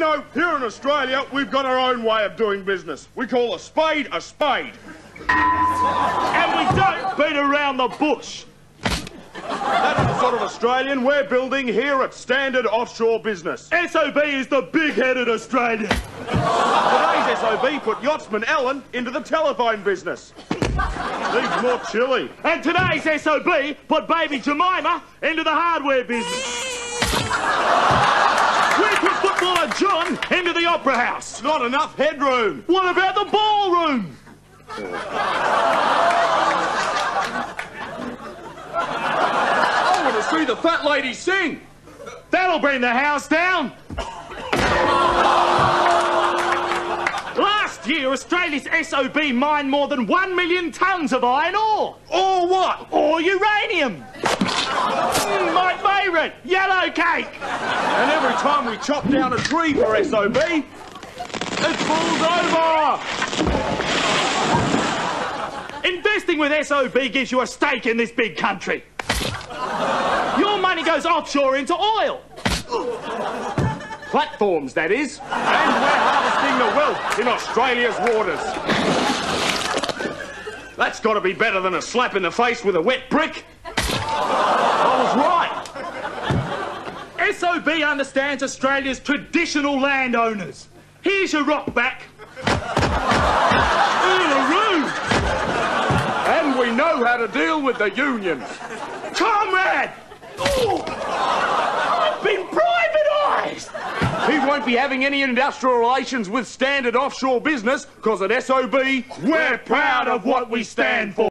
know, here in Australia, we've got our own way of doing business. We call a spade a spade. And we don't beat around the bush. That's the sort of Australian we're building here at Standard Offshore Business. SOB is the big-headed Australian. Today's SOB put yachtsman Ellen into the telephone business. Needs more chili. And today's SOB put baby Jemima into the hardware business. we put footballer John into the opera house. Not enough headroom. What about the ballroom? I want to see the fat lady sing. That'll bring the house down. Last year, Australia's SOB mined more than one million tons of iron ore. Or what? Or uranium. Mm, my yellow cake. And every time we chop down a tree for SOB, it falls over. Investing with SOB gives you a stake in this big country. Your money goes offshore into oil. Platforms, that is. And we're harvesting the wealth in Australia's waters. That's got to be better than a slap in the face with a wet brick. I right. Understands Australia's traditional landowners. Here's your rock back. And we know how to deal with the unions. Comrade! Ooh, I've been privatised! He won't be having any industrial relations with Standard Offshore Business because at SOB, we're proud of what we stand for.